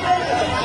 ¡Vamos!